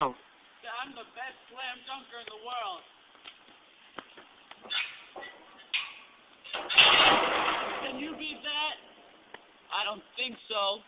Oh. I'm the best slam dunker in the world. Can you beat that? I don't think so.